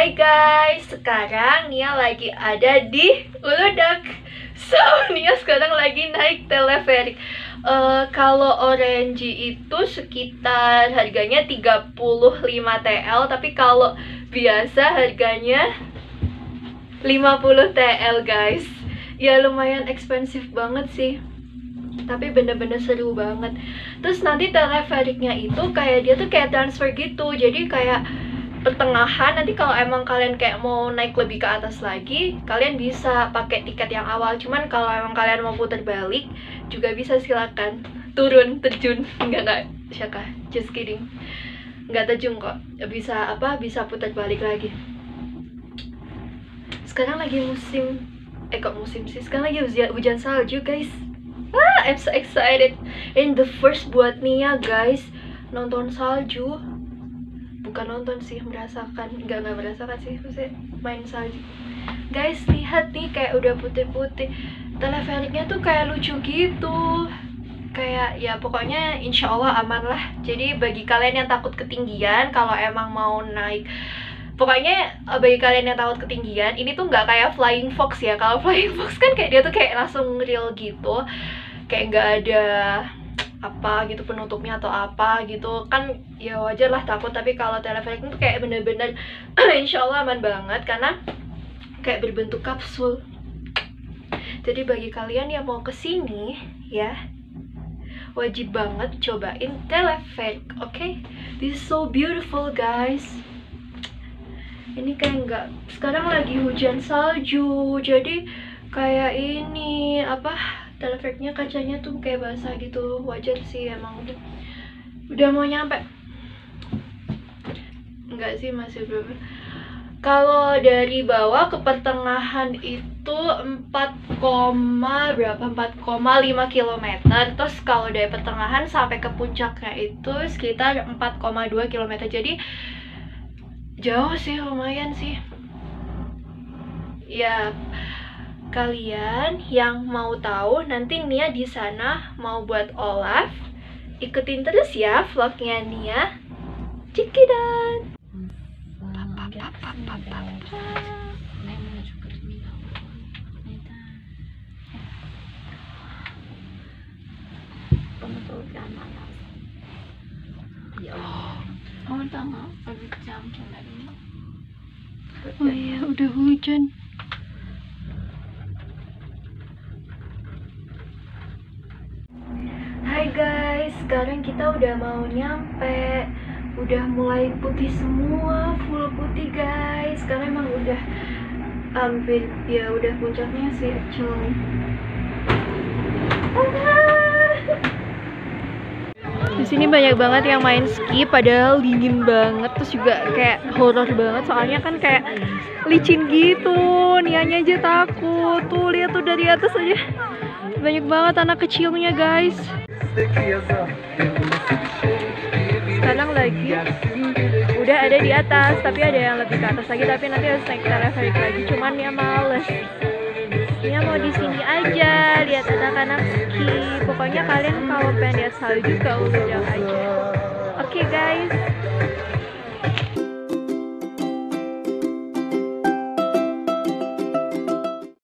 Hai guys, sekarang Nia lagi ada di Uludak. So, Nia sekarang lagi naik teleferik. Eh, kalau orange itu sekitar harganya 35 TL, tapi kalau biasa harganya 50 TL guys. Ya lumayan ekspensif banget sih. Tapi bener-bener seru banget. Terus nanti teleferiknya itu kayak dia tuh kayak transfer gitu. Jadi kayak pertengahan nanti kalau emang kalian kayak mau naik lebih ke atas lagi kalian bisa pakai tiket yang awal. Cuman kalau emang kalian mau putar balik juga bisa silakan. Turun terjun. Enggak enggak siapa? Just kidding. Nggak terjun kok. Bisa apa? Bisa putar balik lagi. Sekarang lagi musim eh kok musim sih? Sekarang lagi hujan, hujan salju guys. Ah I'm so excited. In the first buat Nia guys. Nonton salju bukan nonton sih merasakan. Nggak nggak merasakan sih maksudnya main salju. Guys lihat nih kayak udah putih-putih. Teleferiknya tuh kayak lucu gitu. Kayak ya pokoknya insya Allah aman lah. Jadi bagi kalian yang takut ketinggian kalau emang mau naik pokoknya eh, bagi kalian yang takut ketinggian ini tuh nggak kayak flying fox ya. Kalau flying fox kan kayak dia tuh kayak langsung real gitu. Kayak nggak ada apa gitu penutupnya atau apa gitu. Kan ya wajar lah takut tapi kalau teleferik itu kayak bener-bener insya Allah aman banget. Karena kayak berbentuk kapsul. Jadi bagi kalian yang mau ke sini ya wajib banget cobain teleferik oke? Okay? this is so beautiful guys. Ini kayak nggak sekarang lagi hujan salju. Jadi kayak ini apa teleferiknya kacanya tuh kayak basah gitu wajar sih emang udah udah mau nyampe. Enggak sih masih berapa kalau dari bawah ke pertengahan itu 4, berapa? 4,5 km terus kalau dari pertengahan sampai ke puncaknya itu sekitar 4,2 km jadi jauh sih lumayan sih. Ya kalian yang mau tahu nanti Nia di sana mau buat Olaf. Ikutin terus ya vlognya Nia. Cikidan Oh iya udah hujan Hai guys, sekarang kita udah mau nyampe. Udah mulai putih semua, full putih guys. Karena emang udah hampir, ya udah puncaknya sih actually. Di sini banyak banget yang main ski padahal dingin banget. Terus juga kayak horor banget. Soalnya kan kayak licin gitu. Nianya aja takut. Tuh lihat tuh dari atas aja banyak banget anak kecilnya guys. Sekarang lagi. Udah ada di atas tapi ada yang lebih ke atas lagi. Tapi nanti harus naik teleferik lagi. Cuman ya males. Ya mau di sini aja. Lihat anak-anak ski pokoknya kalian kalau pengen lihat salju ke Uludang aja. Oke okay, guys